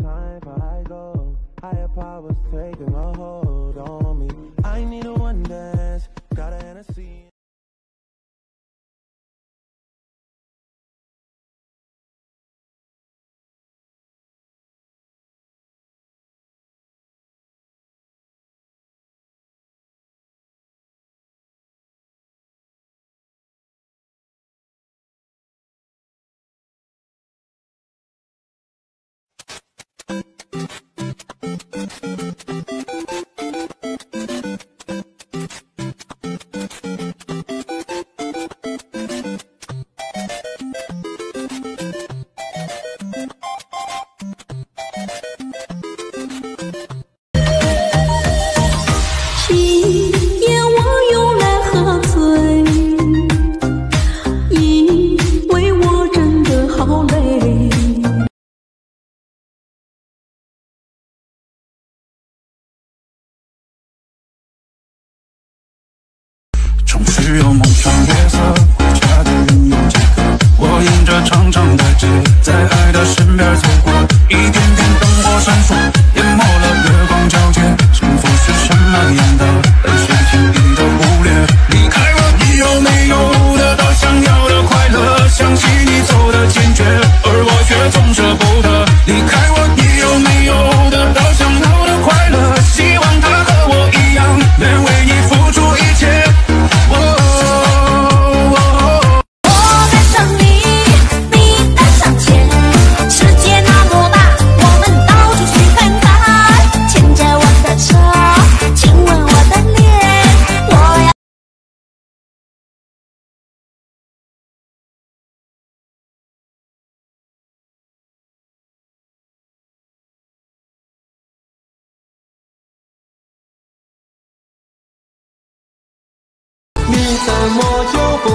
time. 只有梦想月色回家的人有几个？我迎着长长的街，在爱的身边走过。你怎么就不